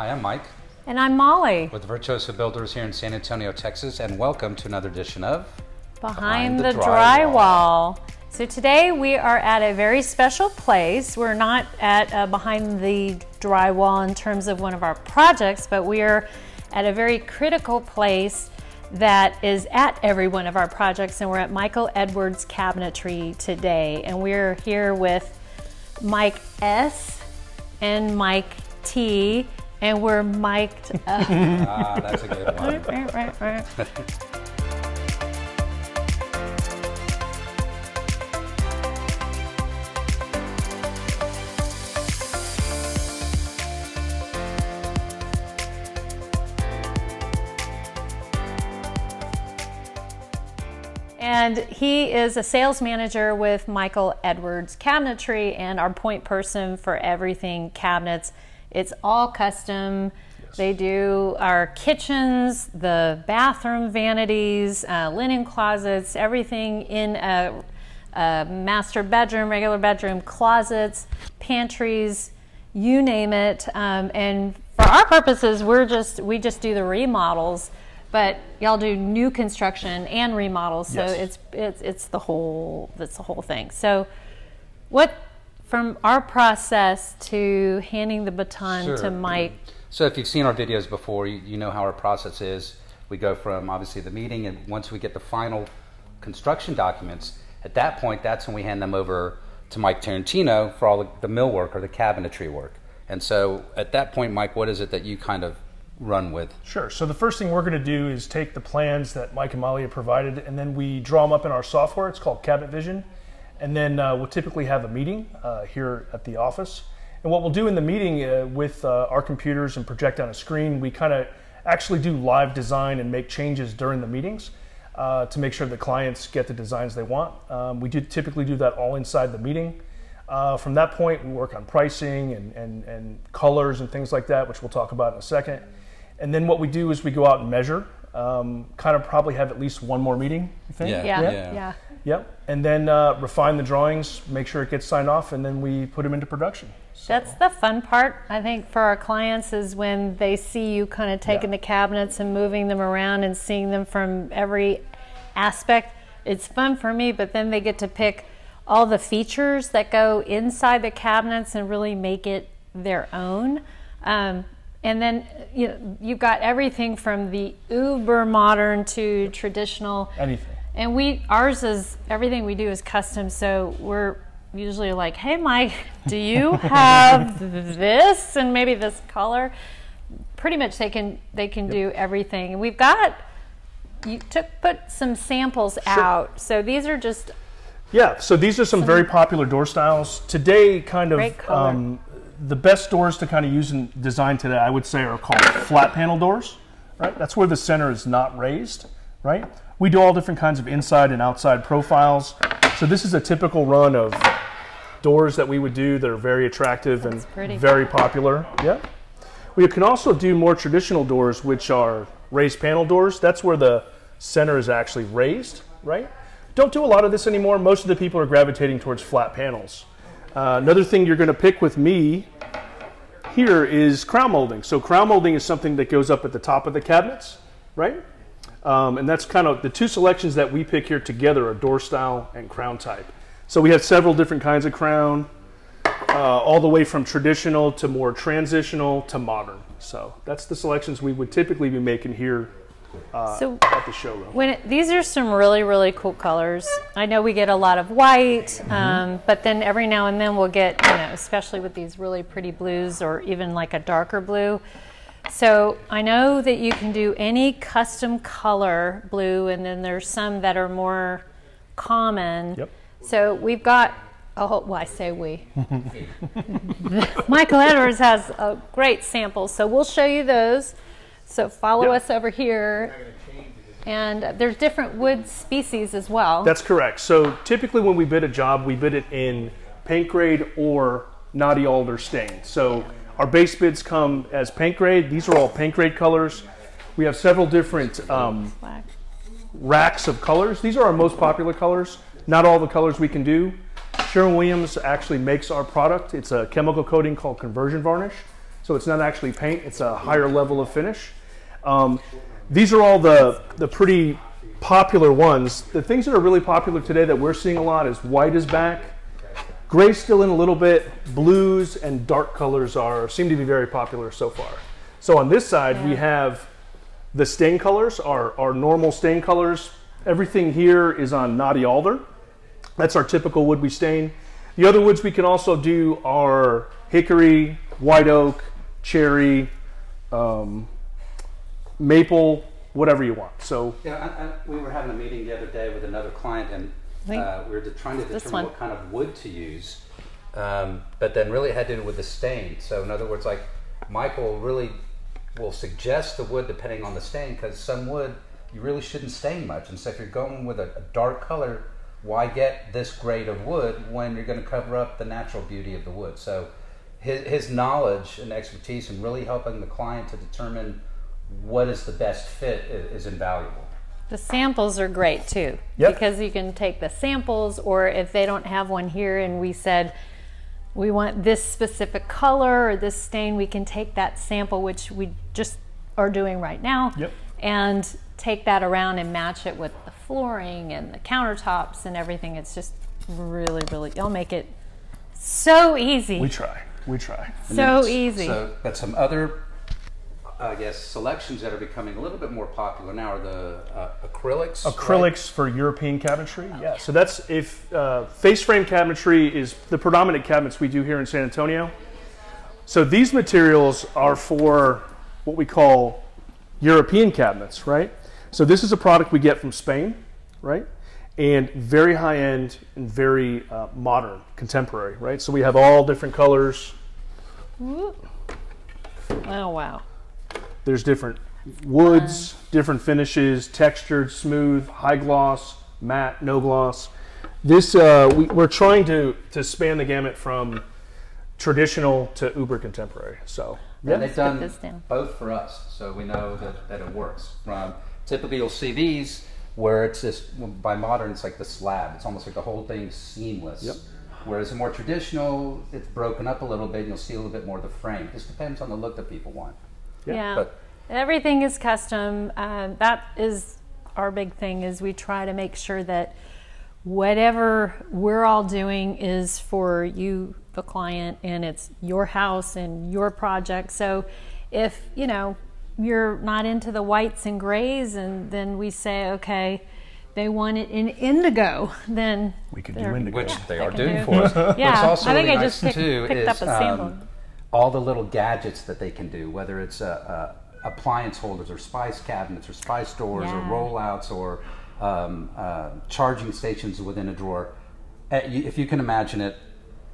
Hi, I'm Mike And I'm Molly, with Virtuoso Builders here in San Antonio, Texas, and welcome to another edition of Behind, the, drywall. So today we are at a very special place. We're not at uh, behind the drywall in terms of one of our projects, but we are at a very critical place that is at every one of our projects, and we're at Michael Edwards Cabinetry today, and we're here with Mike S. and Mike T, and we're mic'd up. Ah, that's a good one. right, right, right. And he is a sales manager with Michael Edwards Cabinetry and our point person for everything cabinets. It's all custom. They do our kitchens, the bathroom vanities, uh, linen closets, everything in a, a master bedroom, regular bedroom, closets, pantries, you name it. Um, and for our purposes, we're just we just do the remodels, but y'all do new construction and remodels. So Yes. it's it's it's the whole it's the whole thing. So what from our process to handing the baton Sure. to Mike. So, if you've seen our videos before, you, you know how our process is. We go from obviously the meeting, and once we get the final construction documents, at that point, that's when we hand them over to Mike Tarantino for all the, the millwork or the cabinetry work. And so, at that point, Mike, what is it that you kind of run with? Sure. So the first thing we're going to do is take the plans that Mike and Molly have provided, and then we draw them up in our software. It's called Cabinet Vision, and then uh, we'll typically have a meeting uh, here at the office. And what we'll do in the meeting uh, with uh, our computers and project on a screen, we kind of actually do live design and make changes during the meetings uh, to make sure the clients get the designs they want. Um, we do typically do that all inside the meeting. Uh, from that point, we work on pricing and, and, and colors and things like that, which we'll talk about in a second. And then what we do is we go out and measure. Um, kind of probably have at least one more meeting. You think? Yeah. Yeah, Yeah. yeah. Yep. And then uh, refine the drawings, make sure it gets signed off, and then we put them into production. So, That's the fun part, I think, for our clients is when they see you kind of taking Yeah. the cabinets and moving them around and seeing them from every aspect. It's fun for me, but then they get to pick all the features that go inside the cabinets and really make it their own. Um, and then you know, you've got everything from the uber modern to traditional. anything. And we ours is everything we do is custom, so we're usually like, "Hey, Mike, do you have this and maybe this color?" Pretty much, they can they can do everything. And we've got you took put some samples out, so these are just Yeah, so these are some very popular door styles. Today, kind of um, the best doors to kind of use in design today, I would say, are called flat panel doors. Right, that's where the center is not raised. Right, we do all different kinds of inside and outside profiles. So this is a typical run of doors that we would do that are very attractive and pretty. very popular. Yeah. We can also do more traditional doors, which are raised panel doors. That's where the center is actually raised, right? Don't do a lot of this anymore. Most of the people are gravitating towards flat panels. Uh, another thing you're going to pick with me here is crown molding. So crown molding is something that goes up at the top of the cabinets, right? Um, and that's kind of the two selections that we pick here together are door style and crown type. So we have several different kinds of crown, uh, all the way from traditional to more transitional to modern. So that's the selections we would typically be making here uh, So- at the showroom. when it, these are some really really cool colors. I know we get a lot of white, um, but then every now and then we'll get you know, especially with these really pretty blues or even like a darker blue. So I know that you can do any custom color blue, and then there's some that are more common. Yep. So we've got. Oh, well, I say we. Michael Edwards has a great sample, so we'll show you those. So follow Yep. us over here. And there's different wood species as well. That's correct. So typically when we bid a job, we bid it in paint grade or knotty alder stain. So our base bids come as paint grade. These are all paint grade colors. We have several different um, racks of colors. These are our most popular colors. Not all the colors we can do. Sherwin Williams actually makes our product. It's a chemical coating called conversion varnish. So it's not actually paint; it's a higher level of finish. Um, these are all the the pretty popular ones. The things that are really popular today that we're seeing a lot is white is back, gray still in a little bit, blues and dark colors are seem to be very popular so far. So on this side we have the stain colors, our, our normal stain colors. Everything here is on knotty alder. That's our typical wood we stain. The other woods we can also do are hickory, white oak, cherry, um, maple, whatever you want. So Yeah, I, I, we were having a meeting the other day with another client, and think uh, we were trying to determine what kind of wood to use. Um, but then really it had to do with the stain. So in other words, like Michael really will suggest the wood depending on the stain, because some wood you really shouldn't stain much. And so if you're going with a, a dark color, why get this grade of wood when you're going to cover up the natural beauty of the wood? So his, his knowledge and expertise in really helping the client to determine what is the best fit is, is invaluable. The samples are great too Yep. because you can take the samples, or if they don't have one here and we said we want this specific color or this stain, we can take that sample, which we just are doing right now, Yep. and take that around and match it with the flooring and the countertops and everything. It's just really, really, you'll make it so easy. we try. We try. So easy. So, but some other, I guess, selections that are becoming a little bit more popular now are the uh, acrylics. right? Acrylics for European cabinetry. Yeah. So that's if uh, face frame cabinetry is the predominant cabinets we do here in San Antonio. So these materials are for what we call European cabinets, right? So this is a product we get from Spain, right? And very high end and very uh, modern, contemporary, right? So we have all different colors. oh, wow. There's different woods, different finishes, textured, smooth, high gloss, matte, no gloss. This uh, we, we're trying to to span the gamut from traditional to uber contemporary. So And they've done this down. both for us, so we know that, that it works. Um, typically, you'll see these where it's just by modern, it's like the slab. It's almost like the whole thing's seamless. Yep. Whereas the more traditional, it's broken up a little bit. and You'll see a little bit more of the frame. Just depends on the look that people want. Yeah, Yeah. but- Everything is custom. Uh, that is our big thing is we try to make sure that whatever we're all doing is for you, the client, and it's your house and your project. So if, you know, you're not into the whites and grays and then we say, okay, they want it in indigo, then We could do indigo. which Yeah, they they are doing do. for us. Yeah, What's also I think really I nice just picked- too picked is up a sample. um, all the little gadgets that they can do, whether it's uh, uh, appliance holders or spice cabinets or spice doors or rollouts or um, uh, charging stations within a drawer. Uh, you- If you can imagine it,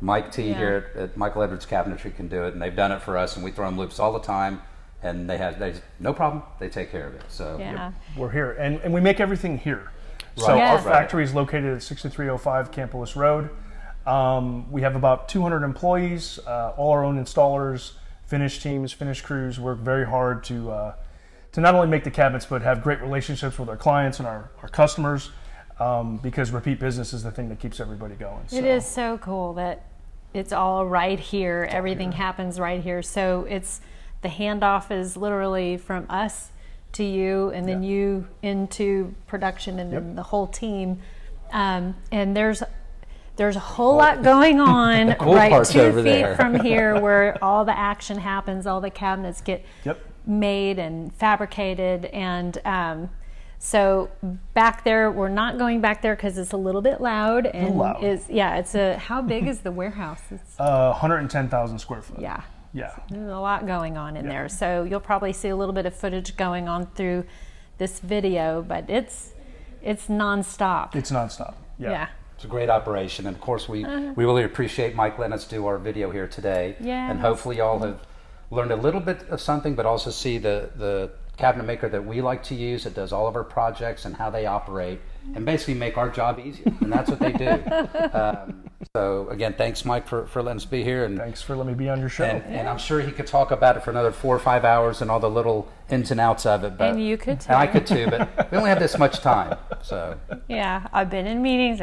Mike T Yeah. here at, at Michael Edwards Cabinetry can do it, and they've done it for us, and we throw them loops all the time, and they have they no problem. They take care of it. So yeah. we're here, and, and we make everything here. So Right. Yeah. our factory is located at 6305 Camp Bullis Road. Um, we have about 200 employees, uh, all our own installers, finish teams, finish crews. Work very hard to uh, to not only make the cabinets, but have great relationships with our clients and our, our customers. Um, because repeat business is the thing that keeps everybody going. It is so cool that it's all right here. Everything happens right here. So it's the handoff is literally from us to you, and then Yeah. you into production, and then the whole team. Um, and there's there's a whole lot going on cool right two feet there. from here, where all the action happens. All the cabinets get Yep. made and fabricated and um, so back there we're not going back there because it's a little bit loud and loud. is yeah it's a how big is the warehouse it's Uh, 110,000 square foot. yeah Yeah. there's a lot going on in Yeah. there so you'll probably see a little bit of footage going on through this video but it's it's nonstop It's nonstop. Yeah. yeah It's a great operation, and of course, we, we really appreciate Mike letting us do our video here today. And hopefully, y'all have learned a little bit of something, but also see the, the cabinet maker that we like to use that does all of our projects and how they operate, and basically make our job easier. And that's what they do. um, So again, thanks, Mike, for, for letting us be here, and Thanks for letting me be on your show. and, and I'm sure he could talk about it for another four or five hours and all the little ins and outs of it. But And you could and I could too, but we only have this much time, so Yeah, I've been in meetings.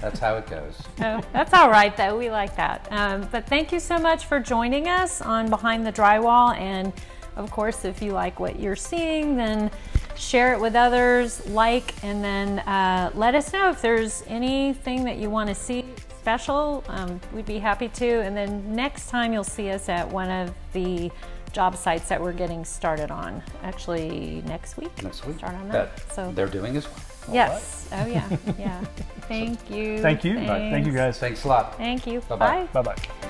that's how it goes. Oh, that's all right, though. We like that. Um, but thank you so much for joining us on Behind the Drywall. And of course, if you like what you're seeing, then share it with others, like, and then uh, let us know if there's anything that you want to see special. Um, we'd be happy to. And then next time, you'll see us at one of the job sites that we're getting started on. Actually, next week. Next week, Start on that. that So, they're doing as well. yes. Oh, yeah. Yeah. Thank you. Thank you. Thank you, guys. Thanks a lot. Thank you. Bye-bye. Bye. Bye bye.